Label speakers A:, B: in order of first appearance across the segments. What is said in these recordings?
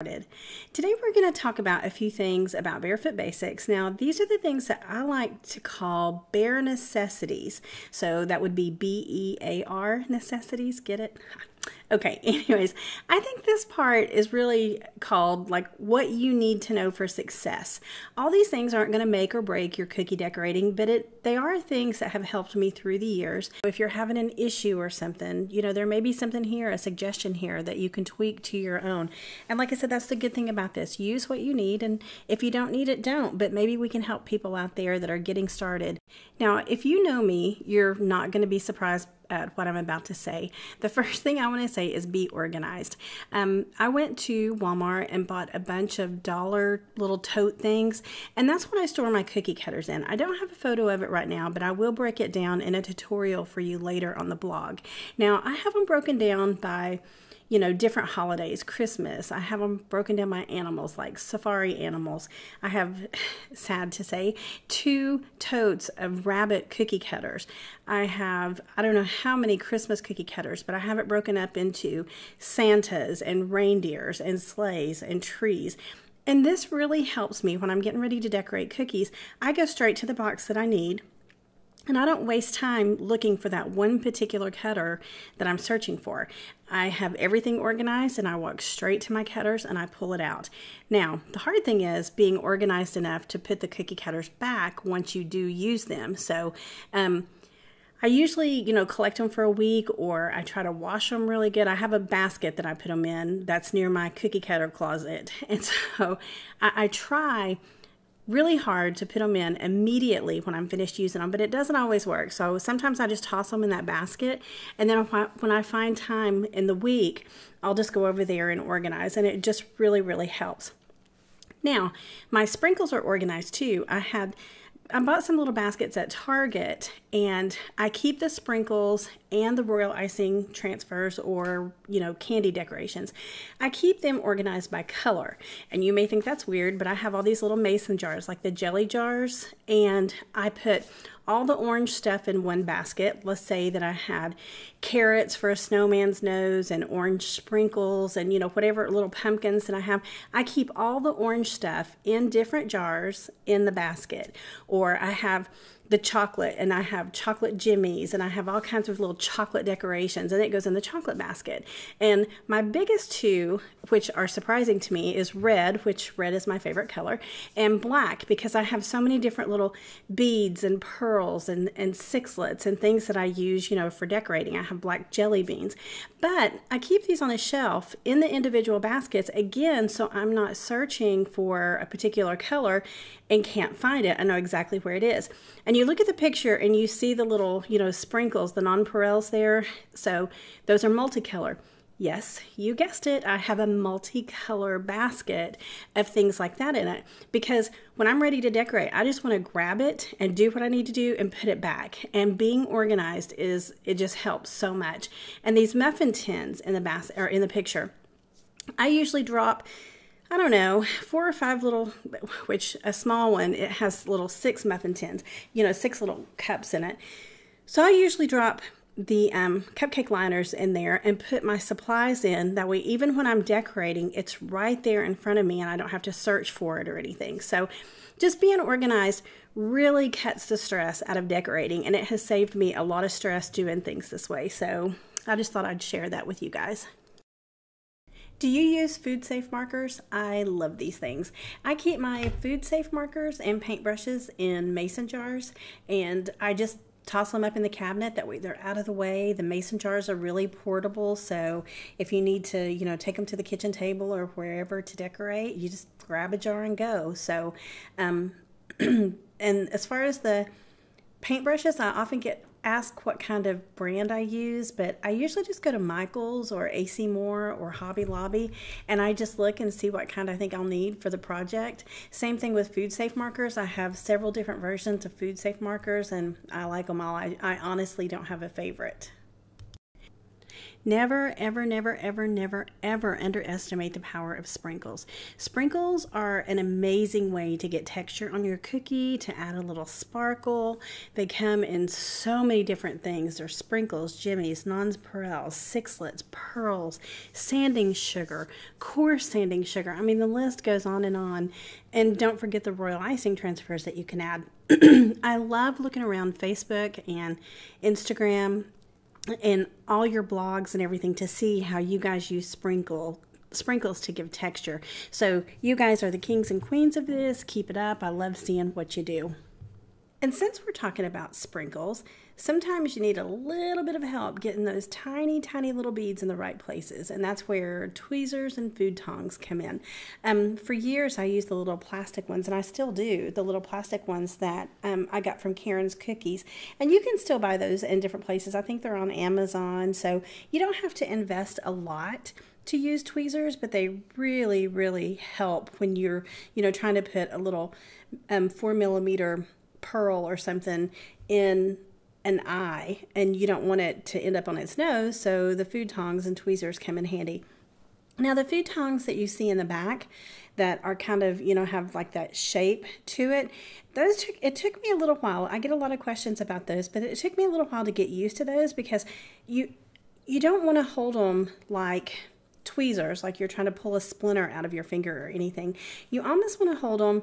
A: Today we're going to talk about a few things about Bearfoot Basics. Now, these are the things that I like to call bare necessities. So that would be B E A R necessities. Get it? Okay, anyways, I think this part is really called like what you need to know for success. All these things aren't going to make or break your cookie decorating, but it they are things that have helped me through the years. If you're having an issue or something, you know, there may be something here, a suggestion here that you can tweak to your own. And like I said, that's the good thing about this. Use what you need and if you don't need it, don't. But maybe we can help people out there that are getting started. Now, if you know me, you're not going to be surprised at what I'm about to say. The first thing I want to say is be organized. Um, I went to Walmart and bought a bunch of dollar little tote things, and that's what I store my cookie cutters in. I don't have a photo of it right now, but I will break it down in a tutorial for you later on the blog. Now, I have them broken down by you know, different holidays, Christmas. I have them broken down by animals, like safari animals. I have, sad to say, two totes of rabbit cookie cutters. I have, I don't know how many Christmas cookie cutters, but I have it broken up into Santas and reindeers and sleighs and trees. And this really helps me when I'm getting ready to decorate cookies. I go straight to the box that I need and I don't waste time looking for that one particular cutter that I'm searching for. I have everything organized and I walk straight to my cutters and I pull it out. Now, the hard thing is being organized enough to put the cookie cutters back once you do use them. So, um, I usually, you know, collect them for a week or I try to wash them really good. I have a basket that I put them in that's near my cookie cutter closet. And so I, I try really hard to put them in immediately when I'm finished using them, but it doesn't always work. So sometimes I just toss them in that basket, and then when I find time in the week, I'll just go over there and organize, and it just really, really helps. Now, my sprinkles are organized too. I had I bought some little baskets at Target and I keep the sprinkles and the royal icing transfers or, you know, candy decorations. I keep them organized by color. And you may think that's weird, but I have all these little mason jars, like the jelly jars, and I put all the orange stuff in one basket. Let's say that I had carrots for a snowman's nose and orange sprinkles and you know whatever little pumpkins that I have. I keep all the orange stuff in different jars in the basket. Or I have the chocolate and I have chocolate jimmies and I have all kinds of little chocolate decorations and it goes in the chocolate basket. And my biggest two, which are surprising to me, is red, which red is my favorite color, and black because I have so many different little beads and pearls and, and sixlets and things that I use, you know, for decorating. I have black jelly beans. But I keep these on a shelf in the individual baskets again so I'm not searching for a particular color and can't find it. I know exactly where it is. And you look at the picture and you see the little, you know, sprinkles, the nonpareils there. So those are multicolor. Yes, you guessed it. I have a multicolor basket of things like that in it because when I'm ready to decorate, I just want to grab it and do what I need to do and put it back. And being organized is it just helps so much. And these muffin tins in the basket or in the picture, I usually drop I don't know, four or five little, which a small one, it has little six muffin tins, you know, six little cups in it. So I usually drop the um, cupcake liners in there and put my supplies in. That way, even when I'm decorating, it's right there in front of me and I don't have to search for it or anything. So just being organized really cuts the stress out of decorating and it has saved me a lot of stress doing things this way. So I just thought I'd share that with you guys. Do you use food safe markers? I love these things. I keep my food safe markers and paintbrushes in mason jars and I just toss them up in the cabinet that way they're out of the way. The mason jars are really portable so if you need to you know take them to the kitchen table or wherever to decorate you just grab a jar and go. So um, and as far as the paintbrushes i often get ask what kind of brand I use, but I usually just go to Michael's or AC Moore or Hobby Lobby and I just look and see what kind I think I'll need for the project. Same thing with food safe markers. I have several different versions of food safe markers and I like them all. I, I honestly don't have a favorite. Never, ever, never, ever, never, ever underestimate the power of sprinkles. Sprinkles are an amazing way to get texture on your cookie, to add a little sparkle. They come in so many different things. There's sprinkles, jimmies, nonpareils, sixlets, pearls, sanding sugar, coarse sanding sugar. I mean, the list goes on and on. And don't forget the royal icing transfers that you can add. I love looking around Facebook and Instagram and all your blogs and everything to see how you guys use sprinkle sprinkles to give texture. So you guys are the kings and queens of this. Keep it up. I love seeing what you do. And since we're talking about sprinkles, sometimes you need a little bit of help getting those tiny, tiny little beads in the right places. And that's where tweezers and food tongs come in. Um, for years, I used the little plastic ones, and I still do, the little plastic ones that um, I got from Karen's Cookies. And you can still buy those in different places. I think they're on Amazon. So you don't have to invest a lot to use tweezers, but they really, really help when you're, you know, trying to put a little um, four millimeter pearl or something in an eye and you don't want it to end up on its nose, so the food tongs and tweezers come in handy. Now, the food tongs that you see in the back that are kind of, you know, have like that shape to it, those took, it took me a little while. I get a lot of questions about those, but it took me a little while to get used to those because you, you don't want to hold them like tweezers, like you're trying to pull a splinter out of your finger or anything. You almost want to hold them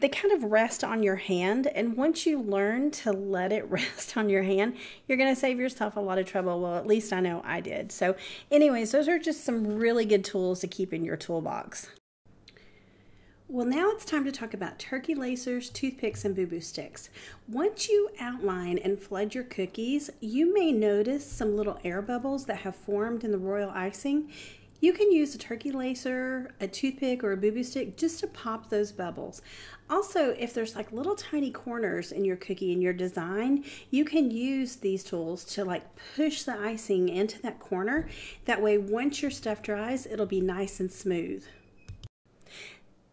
A: they kind of rest on your hand. And once you learn to let it rest on your hand, you're going to save yourself a lot of trouble. Well, at least I know I did. So, anyways, those are just some really good tools to keep in your toolbox. Well, now it's time to talk about turkey lacers, toothpicks, and boo boo sticks. Once you outline and flood your cookies, you may notice some little air bubbles that have formed in the royal icing. You can use a turkey lacer, a toothpick, or a boo boo stick just to pop those bubbles. Also, if there's like little tiny corners in your cookie in your design, you can use these tools to like push the icing into that corner. That way, once your stuff dries, it'll be nice and smooth.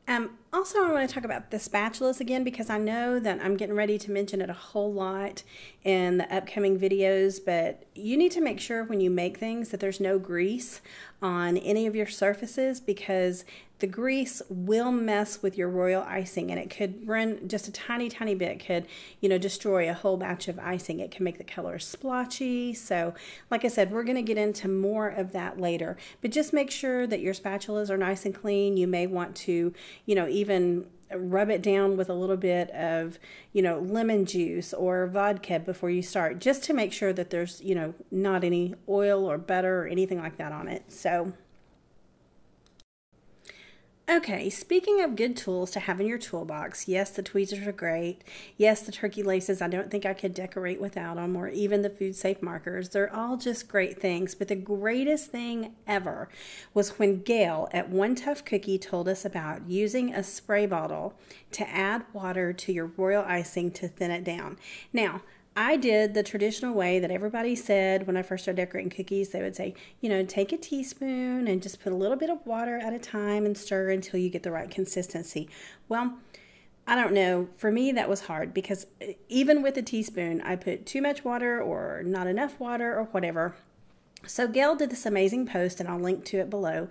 A: Um, also, I want to talk about the spatulas again because I know that I'm getting ready to mention it a whole lot in the upcoming videos, but you need to make sure when you make things that there's no grease on any of your surfaces because the grease will mess with your royal icing and it could run just a tiny, tiny bit could, you know, destroy a whole batch of icing. It can make the color splotchy. So like I said, we're going to get into more of that later, but just make sure that your spatulas are nice and clean. You may want to, you know, even rub it down with a little bit of, you know, lemon juice or vodka before you start, just to make sure that there's, you know, not any oil or butter or anything like that on it. So Okay, speaking of good tools to have in your toolbox, yes, the tweezers are great. Yes, the turkey laces, I don't think I could decorate without them, or even the food safe markers. They're all just great things. But the greatest thing ever was when Gail at One Tough Cookie told us about using a spray bottle to add water to your royal icing to thin it down. Now, I did the traditional way that everybody said when I first started decorating cookies. They would say, you know, take a teaspoon and just put a little bit of water at a time and stir until you get the right consistency. Well, I don't know. For me, that was hard because even with a teaspoon, I put too much water or not enough water or whatever. So Gail did this amazing post, and I'll link to it below,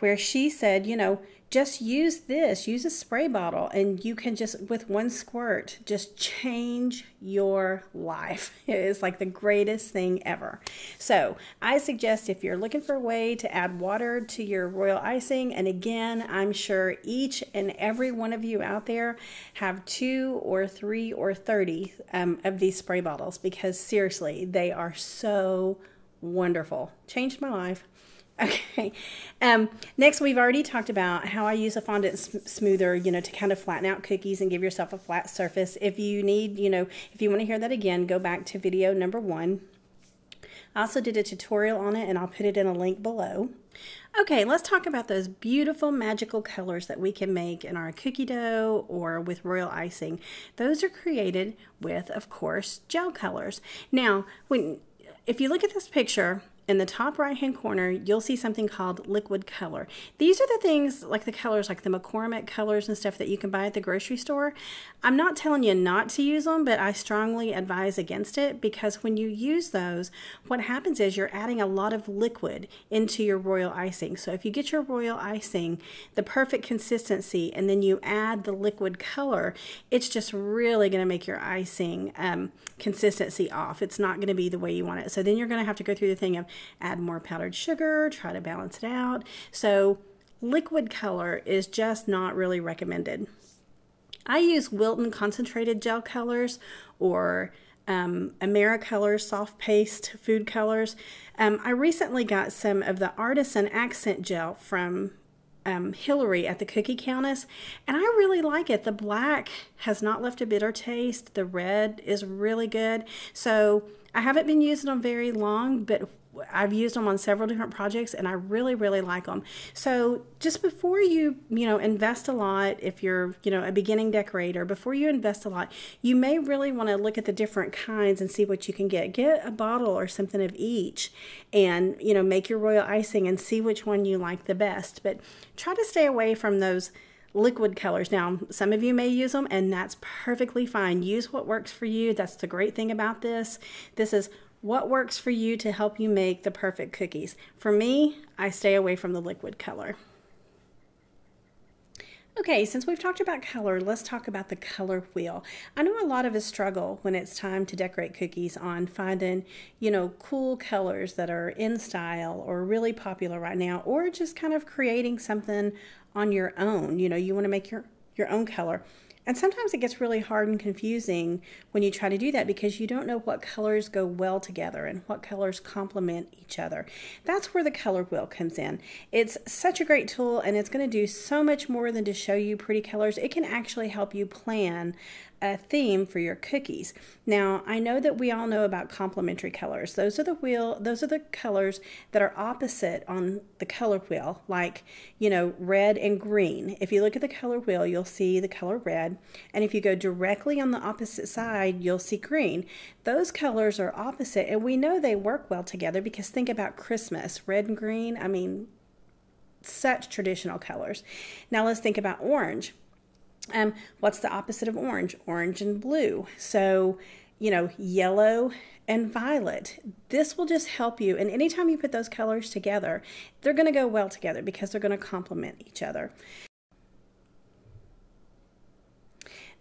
A: where she said, you know, just use this, use a spray bottle, and you can just, with one squirt, just change your life. It is like the greatest thing ever. So, I suggest if you're looking for a way to add water to your royal icing, and again, I'm sure each and every one of you out there have two or three or 30 um, of these spray bottles because seriously, they are so wonderful. Changed my life. Okay. Um, next, we've already talked about how I use a fondant smoother, you know, to kind of flatten out cookies and give yourself a flat surface. If you need, you know, if you want to hear that again, go back to video number one. I also did a tutorial on it and I'll put it in a link below. Okay, let's talk about those beautiful magical colors that we can make in our cookie dough or with royal icing. Those are created with, of course, gel colors. Now, when if you look at this picture, in the top right hand corner, you'll see something called liquid color. These are the things like the colors, like the McCormick colors and stuff that you can buy at the grocery store. I'm not telling you not to use them, but I strongly advise against it because when you use those, what happens is you're adding a lot of liquid into your royal icing. So if you get your royal icing the perfect consistency and then you add the liquid color, it's just really going to make your icing um, consistency off. It's not going to be the way you want it. So then you're going to have to go through the thing of add more powdered sugar, try to balance it out. So liquid color is just not really recommended. I use Wilton concentrated gel colors or um, Americolor soft paste food colors. Um, I recently got some of the Artisan Accent Gel from um, Hillary at the Cookie Countess, and I really like it. The black has not left a bitter taste. The red is really good. So I haven't been using them very long, but I've used them on several different projects and I really, really like them. So just before you, you know, invest a lot, if you're, you know, a beginning decorator, before you invest a lot, you may really want to look at the different kinds and see what you can get. Get a bottle or something of each and, you know, make your royal icing and see which one you like the best. But try to stay away from those liquid colors. Now, some of you may use them, and that's perfectly fine. Use what works for you. That's the great thing about this. This is what works for you to help you make the perfect cookies? For me, I stay away from the liquid color. Okay, since we've talked about color, let's talk about the color wheel. I know a lot of us struggle when it's time to decorate cookies on finding, you know, cool colors that are in style or really popular right now, or just kind of creating something on your own. You know, you want to make your, your own color. And sometimes it gets really hard and confusing when you try to do that because you don't know what colors go well together and what colors complement each other. That's where the color wheel comes in. It's such a great tool and it's going to do so much more than to show you pretty colors. It can actually help you plan a theme for your cookies. Now, I know that we all know about complementary colors. Those are the wheel those are the colors that are opposite on the color wheel, like, you know, red and green. If you look at the color wheel, you'll see the color red, and if you go directly on the opposite side, you'll see green. Those colors are opposite, and we know they work well together because think about Christmas, red and green. I mean, such traditional colors. Now let's think about orange. Um, what's the opposite of orange? Orange and blue. So, you know, yellow and violet. This will just help you. And anytime you put those colors together, they're going to go well together because they're going to complement each other.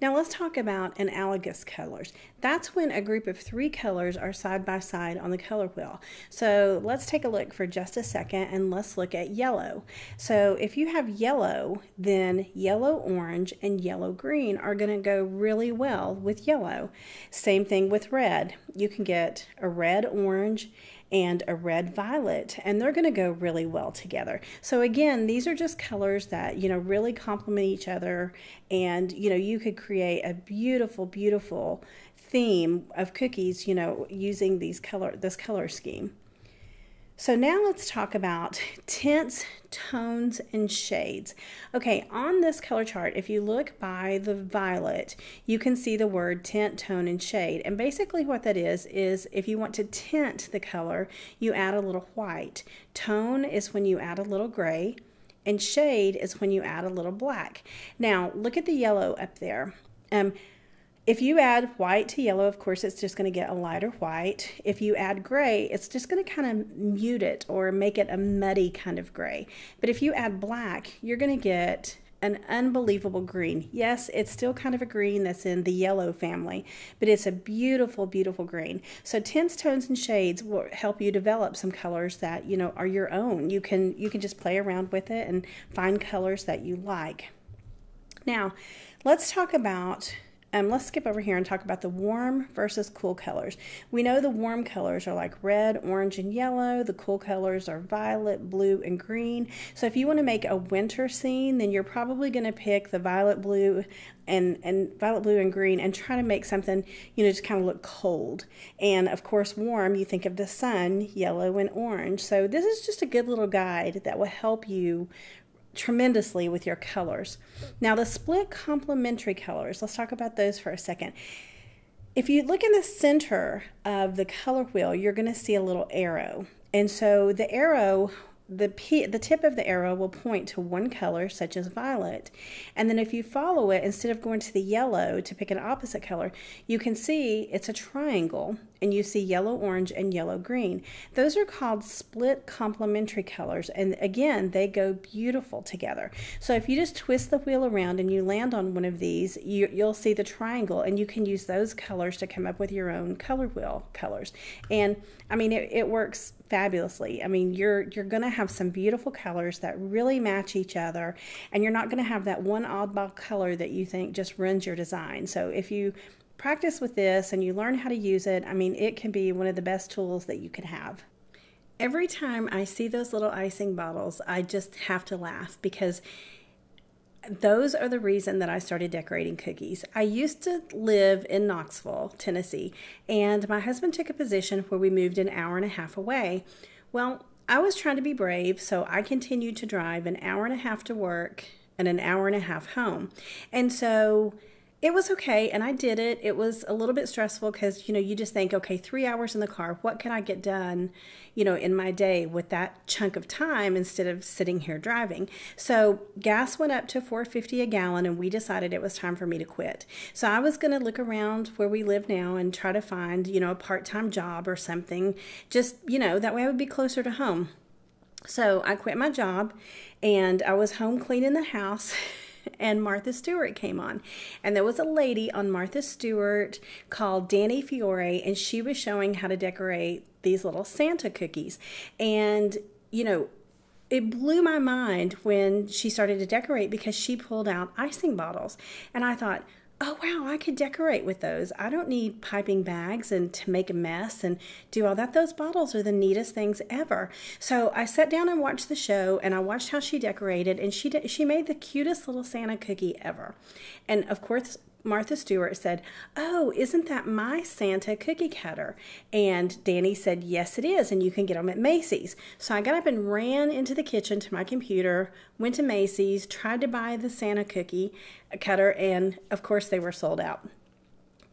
A: Now let's talk about analogous colors. That's when a group of three colors are side by side on the color wheel. So let's take a look for just a second and let's look at yellow. So if you have yellow, then yellow orange and yellow green are going to go really well with yellow. Same thing with red. You can get a red orange and a red violet and they're going to go really well together. So again these are just colors that you know really complement each other and you know you could create a beautiful beautiful theme of cookies you know using these color this color scheme so now let's talk about tints, tones, and shades. Okay, on this color chart, if you look by the violet, you can see the word tint, tone, and shade. And basically what that is, is if you want to tint the color, you add a little white. Tone is when you add a little gray, and shade is when you add a little black. Now, look at the yellow up there. Um, if you add white to yellow, of course, it's just going to get a lighter white. If you add gray, it's just going to kind of mute it or make it a muddy kind of gray. But if you add black, you're going to get an unbelievable green. Yes, it's still kind of a green that's in the yellow family, but it's a beautiful, beautiful green. So tints, tones, and shades will help you develop some colors that, you know, are your own. You can you can just play around with it and find colors that you like. Now, let's talk about um, let's skip over here and talk about the warm versus cool colors. We know the warm colors are like red, orange, and yellow. The cool colors are violet, blue, and green. So if you want to make a winter scene, then you're probably going to pick the violet, blue, and, and violet, blue, and green and try to make something, you know, just kind of look cold. And of course, warm, you think of the sun, yellow and orange. So this is just a good little guide that will help you tremendously with your colors. Now the split complementary colors, let's talk about those for a second. If you look in the center of the color wheel, you're going to see a little arrow. And so the arrow the the tip of the arrow will point to one color such as violet. And then if you follow it instead of going to the yellow to pick an opposite color you can see it's a triangle and you see yellow orange and yellow green. Those are called split complementary colors. And again they go beautiful together. So if you just twist the wheel around and you land on one of these you, you'll see the triangle and you can use those colors to come up with your own color wheel colors. And i mean it, it works fabulously. I mean, you're you're going to have some beautiful colors that really match each other and you're not going to have that one oddball color that you think just ruins your design. So if you practice with this and you learn how to use it, I mean, it can be one of the best tools that you can have. Every time I see those little icing bottles, I just have to laugh because those are the reason that I started decorating cookies. I used to live in Knoxville, Tennessee, and my husband took a position where we moved an hour and a half away. Well, I was trying to be brave, so I continued to drive an hour and a half to work and an hour and a half home. And so it was okay and I did it. It was a little bit stressful because, you know, you just think, okay, three hours in the car, what can I get done, you know, in my day with that chunk of time instead of sitting here driving? So gas went up to 450 a gallon and we decided it was time for me to quit. So I was going to look around where we live now and try to find, you know, a part-time job or something. Just, you know, that way I would be closer to home. So I quit my job and I was home cleaning the house. and Martha Stewart came on. And there was a lady on Martha Stewart called Danny Fiore, and she was showing how to decorate these little Santa cookies. And, you know, it blew my mind when she started to decorate because she pulled out icing bottles. And I thought, oh wow, I could decorate with those. I don't need piping bags and to make a mess and do all that. Those bottles are the neatest things ever. So I sat down and watched the show and I watched how she decorated and she did, she made the cutest little Santa cookie ever. And of course, Martha Stewart said, Oh, isn't that my Santa cookie cutter? And Danny said, Yes, it is, and you can get them at Macy's. So I got up and ran into the kitchen to my computer, went to Macy's, tried to buy the Santa cookie cutter, and of course, they were sold out.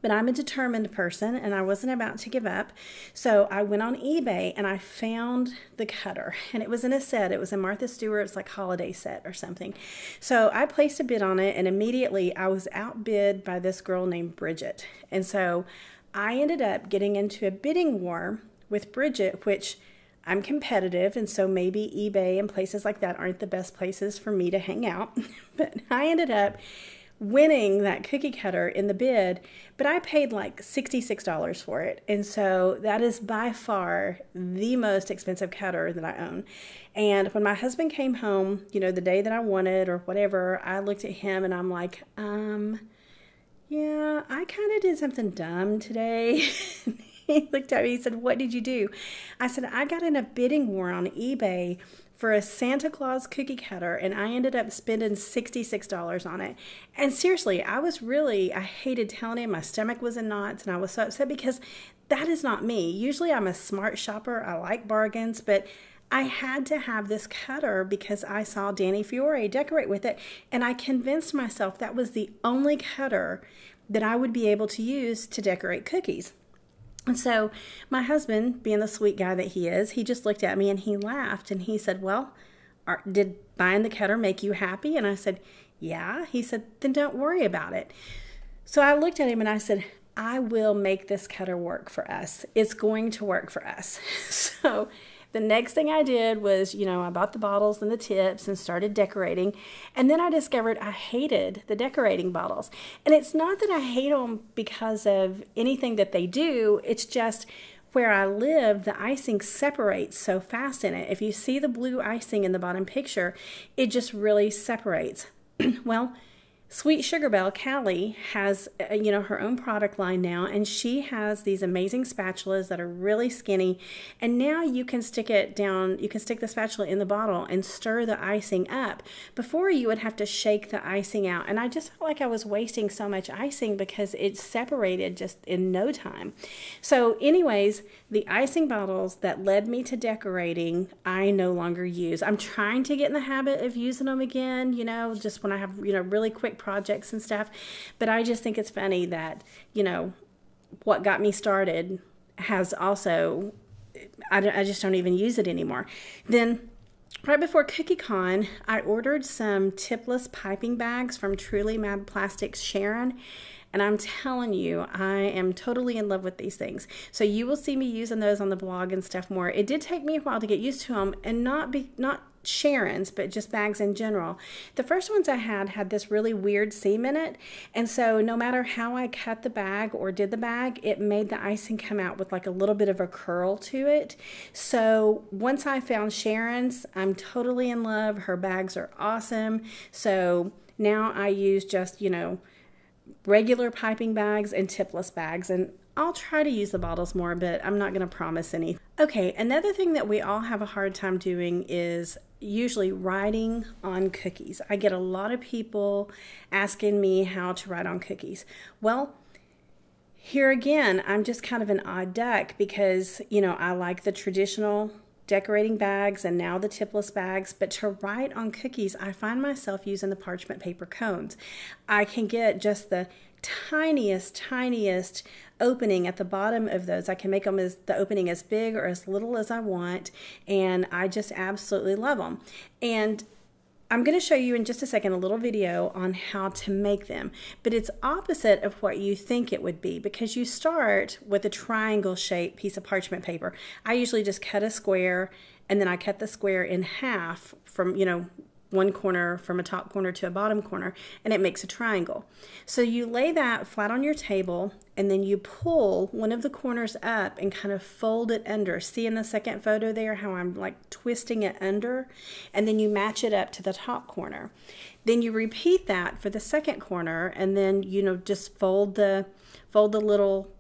A: But I'm a determined person and I wasn't about to give up. So I went on eBay and I found the cutter. And it was in a set. It was a Martha Stewart's like holiday set or something. So I placed a bid on it and immediately I was outbid by this girl named Bridget. And so I ended up getting into a bidding war with Bridget, which I'm competitive, and so maybe eBay and places like that aren't the best places for me to hang out. but I ended up winning that cookie cutter in the bid, but I paid like $66 for it. And so that is by far the most expensive cutter that I own. And when my husband came home, you know, the day that I wanted or whatever, I looked at him and I'm like, um, yeah, I kind of did something dumb today. he looked at me, he said, What did you do? I said, I got in a bidding war on eBay for a Santa Claus cookie cutter and I ended up spending $66 on it. And seriously, I was really, I hated telling him my stomach was in knots and I was so upset because that is not me. Usually I'm a smart shopper, I like bargains, but I had to have this cutter because I saw Danny Fiore decorate with it and I convinced myself that was the only cutter that I would be able to use to decorate cookies. And so my husband, being the sweet guy that he is, he just looked at me and he laughed and he said, Well, are, did buying the cutter make you happy? And I said, Yeah. He said, Then don't worry about it. So I looked at him and I said, I will make this cutter work for us. It's going to work for us. so the next thing I did was, you know, I bought the bottles and the tips and started decorating. And then I discovered I hated the decorating bottles. And it's not that I hate them because of anything that they do, it's just where I live, the icing separates so fast in it. If you see the blue icing in the bottom picture, it just really separates. well, Sweet Sugar Belle, Callye, has uh, you know her own product line now, and she has these amazing spatulas that are really skinny. And now you can stick it down. You can stick the spatula in the bottle and stir the icing up. Before you would have to shake the icing out, and I just felt like I was wasting so much icing because it separated just in no time. So, anyways, the icing bottles that led me to decorating, I no longer use. I'm trying to get in the habit of using them again. You know, just when I have you know really quick projects and stuff. But I just think it's funny that, you know, what got me started has also I, I just don't even use it anymore. Then right before CookieCon, I ordered some tipless piping bags from Truly Mad Plastics Sharon. And I'm telling you, I am totally in love with these things. So you will see me using those on the blog and stuff more. It did take me a while to get used to them and not be not Sharon's, but just bags in general. The first ones I had had this really weird seam in it. And so no matter how I cut the bag or did the bag, it made the icing come out with like a little bit of a curl to it. So once I found Sharon's, I'm totally in love. Her bags are awesome. So now I use just, you know, regular piping bags and tipless bags. And I'll try to use the bottles more, but I'm not going to promise any. Okay, another thing that we all have a hard time doing is usually writing on cookies. I get a lot of people asking me how to write on cookies. Well, here again, I'm just kind of an odd duck because, you know, I like the traditional decorating bags and now the tipless bags, but to write on cookies, I find myself using the parchment paper cones. I can get just the tiniest, tiniest opening at the bottom of those. I can make them as the opening as big or as little as I want, and I just absolutely love them. And I'm going to show you in just a second a little video on how to make them, but it's opposite of what you think it would be because you start with a triangle shaped piece of parchment paper. I usually just cut a square and then I cut the square in half from, you know, one corner from a top corner to a bottom corner and it makes a triangle. So you lay that flat on your table and then you pull one of the corners up and kind of fold it under. See in the second photo there how I'm like twisting it under and then you match it up to the top corner. Then you repeat that for the second corner and then you know just fold the fold the little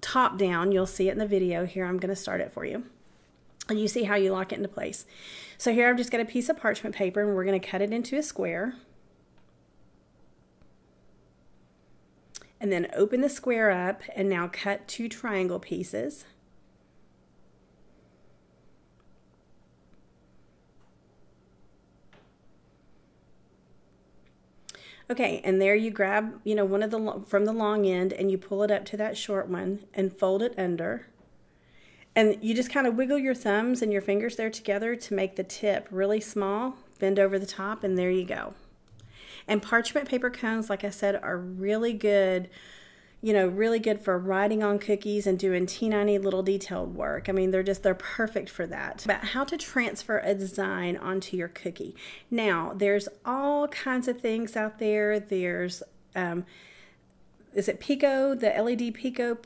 A: top down. You'll see it in the video here. I'm going to start it for you and you see how you lock it into place. So here I've just got a piece of parchment paper and we're going to cut it into a square. And then open the square up and now cut two triangle pieces. Okay, and there you grab, you know, one of the from the long end and you pull it up to that short one and fold it under. And you just kind of wiggle your thumbs and your fingers there together to make the tip really small, bend over the top, and there you go. And parchment paper cones, like I said, are really good, you know, really good for writing on cookies and doing teeny little detailed work. I mean, they're just, they're perfect for that. About how to transfer a design onto your cookie. Now, there's all kinds of things out there. There's, um, is it Pico, the LED Pico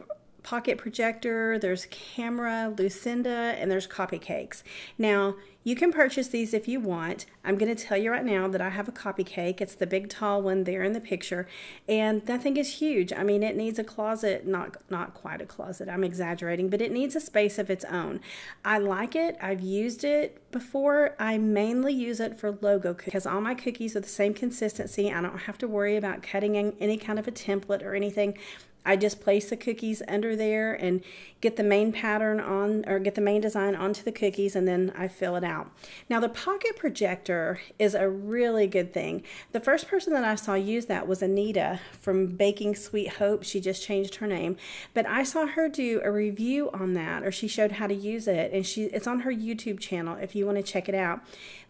A: pocket projector, there's camera, Lucida, and there's KopyKakes. Now, you can purchase these if you want. I'm going to tell you right now that I have a KopyKake. It's the big tall one there in the picture, and that thing is huge. I mean, it needs a closet, not not quite a closet. I'm exaggerating, but it needs a space of its own. I like it. I've used it before. I mainly use it for logo because all my cookies are the same consistency. I don't have to worry about cutting any kind of a template or anything. I just place the cookies under there and get the main pattern on or get the main design onto the cookies and then I fill it out. Now the pocket projector is a really good thing. The first person that I saw use that was Anita from Baking Sweet Hope. She just changed her name, but I saw her do a review on that or she showed how to use it and she it's on her YouTube channel if you want to check it out.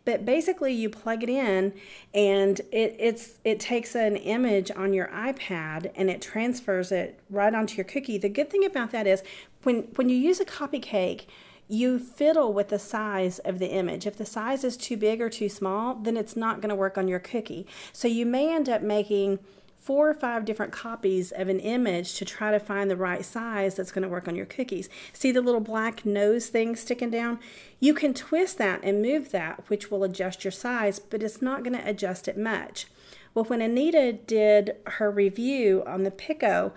A: But basically, you plug it in, and it it's it takes an image on your iPad and it transfers it right onto your cookie. The good thing about that is when when you use a KopyKake you fiddle with the size of the image. If the size is too big or too small, then it's not going to work on your cookie. So you may end up making four or five different copies of an image to try to find the right size that's going to work on your cookies. See the little black nose thing sticking down? You can twist that and move that, which will adjust your size, but it's not going to adjust it much. Well, when Anita did her review on the Pico,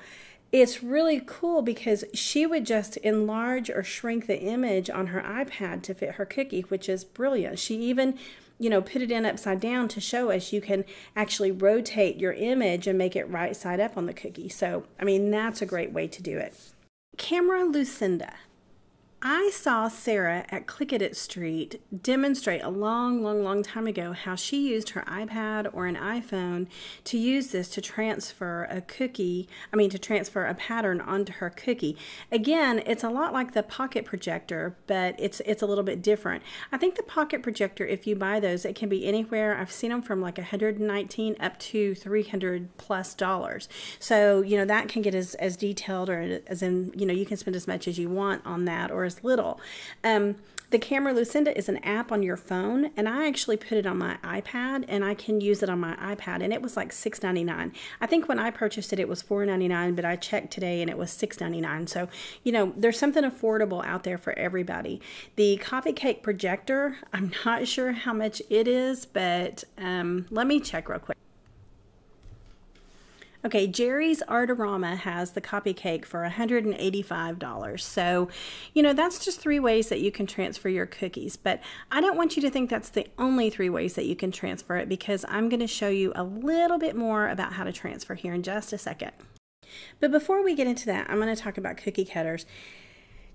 A: it's really cool because she would just enlarge or shrink the image on her iPad to fit her cookie, which is brilliant. She even you know, put it in upside down to show us you can actually rotate your image and make it right side up on the cookie. So, I mean, that's a great way to do it. Camera Lucida. I saw Sarah at Click Street demonstrate a long, long, long time ago how she used her iPad or an iPhone to use this to transfer a cookie, I mean, to transfer a pattern onto her cookie. Again, it's a lot like the pocket projector, but it's it's a little bit different. I think the pocket projector, if you buy those, it can be anywhere. I've seen them from like 119 up to 300 plus dollars. So, you know, that can get as, as detailed or as in, you know, you can spend as much as you want on that or as little. Um, the Camera Lucida is an app on your phone, and I actually put it on my iPad, and I can use it on my iPad, and it was like $6.99. I think when I purchased it, it was $4.99, but I checked today and it was $6.99. So, you know, there's something affordable out there for everybody. The KopyKake projector, I'm not sure how much it is, but um, let me check real quick. Okay, Jerry's Artarama has the KopyKake for $185. So, you know, that's just three ways that you can transfer your cookies. But I don't want you to think that's the only three ways that you can transfer it because I'm going to show you a little bit more about how to transfer here in just a second. But before we get into that, I'm going to talk about cookie cutters.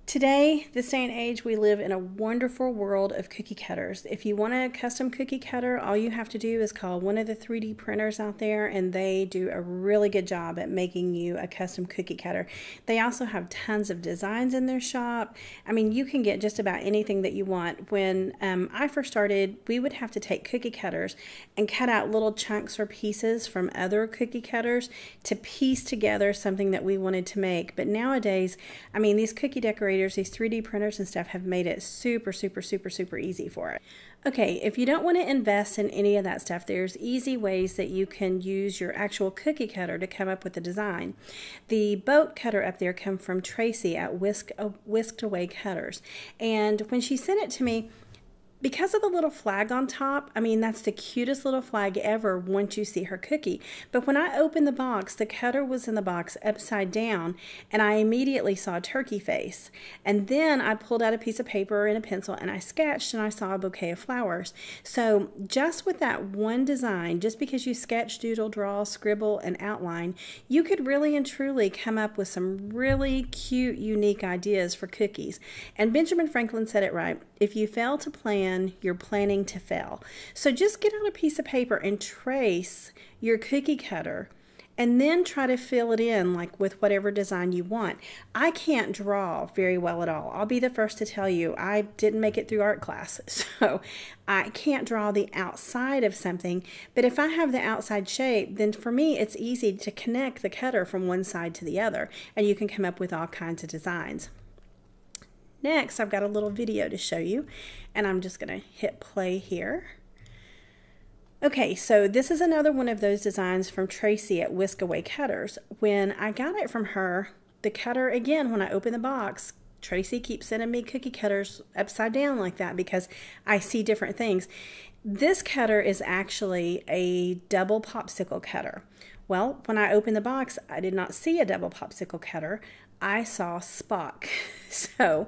A: Today, this day and age, we live in a wonderful world of cookie cutters. If you want a custom cookie cutter, all you have to do is call one of the 3D printers out there, and they do a really good job at making you a custom cookie cutter. They also have tons of designs in their shop. I mean, you can get just about anything that you want. When um, I first started, we would have to take cookie cutters and cut out little chunks or pieces from other cookie cutters to piece together something that we wanted to make. But nowadays, I mean, these cookie decorators these 3D printers and stuff have made it super, super, super, super easy for it. Okay, if you don't want to invest in any of that stuff, there's easy ways that you can use your actual cookie cutter to come up with a design. The boat cutter up there come from Tracy at Whisk, uh, Whisked Away Cutters. And when she sent it to me, because of the little flag on top, I mean, that's the cutest little flag ever once you see her cookie. But when I opened the box, the cutter was in the box upside down, and I immediately saw a turkey face. And then I pulled out a piece of paper and a pencil and I sketched, and I saw a bouquet of flowers. So, just with that one design, just because you sketch, doodle, draw, scribble, and outline, you could really and truly come up with some really cute, unique ideas for cookies. And Benjamin Franklin said it right if you fail to plan, you're planning to fail. So just get out a piece of paper and trace your cookie cutter and then try to fill it in like with whatever design you want. I can't draw very well at all. I'll be the first to tell you I didn't make it through art class. So I can't draw the outside of something, but if I have the outside shape, then for me it's easy to connect the cutter from one side to the other and you can come up with all kinds of designs. Next, I've got a little video to show you, and I'm just going to hit play here. Okay, so this is another one of those designs from Tracy at Whisk Away Cutters. When I got it from her, the cutter, again, when I open the box, Tracy keeps sending me cookie cutters upside down like that because I see different things. This cutter is actually a double popsicle cutter. Well, when I opened the box, I did not see a double popsicle cutter. I saw Spock. So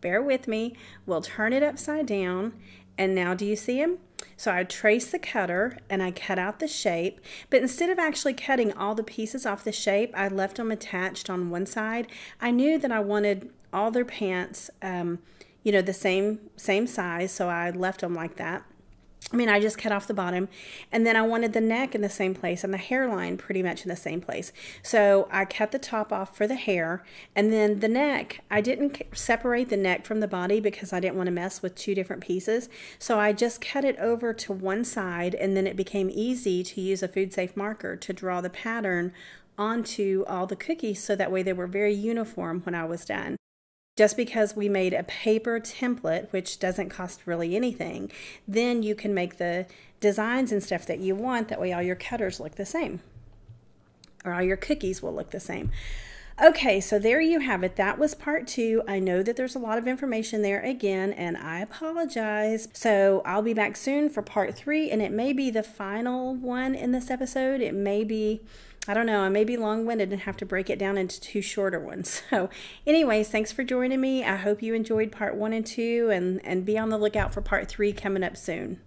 A: bear with me. We'll turn it upside down. And now do you see him? So I trace the cutter and I cut out the shape, but instead of actually cutting all the pieces off the shape, I left them attached on one side. I knew that I wanted all their pants, um, you know, the same same size, so I left them like that. I mean, I just cut off the bottom and then I wanted the neck in the same place and the hairline pretty much in the same place. So I cut the top off for the hair and then the neck, I didn't separate the neck from the body because I didn't want to mess with two different pieces. So I just cut it over to one side and then it became easy to use a food safe marker to draw the pattern onto all the cookies so that way they were very uniform when I was done just because we made a paper template, which doesn't cost really anything, then you can make the designs and stuff that you want. That way, all your cutters look the same, or all your cookies will look the same. Okay, so there you have it. That was part two. I know that there's a lot of information there again, and I apologize. So I'll be back soon for part three, and it may be the final one in this episode. It may be I don't know, I may be long winded and have to break it down into two shorter ones. So, anyways, thanks for joining me. I hope you enjoyed part one and two, and, and be on the lookout for part three coming up soon.